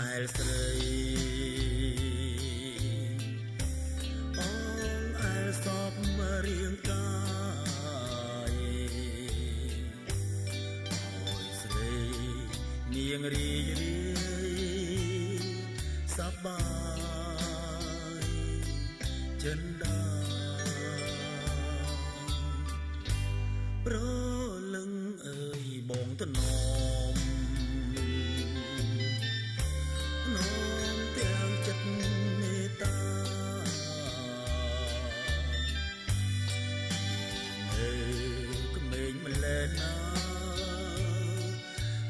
អែលស្រីអូនអែលសពមករៀងកាយអូយស្រីនាងរីរាយសប្បាយចិនដា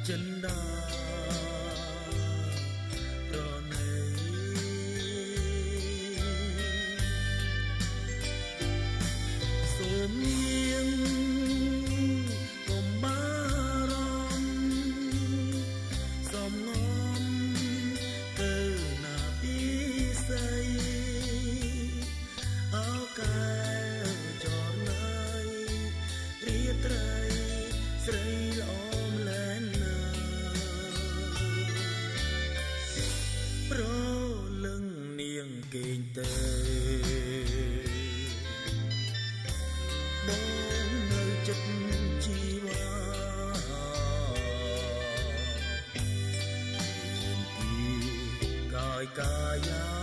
真的。大呀。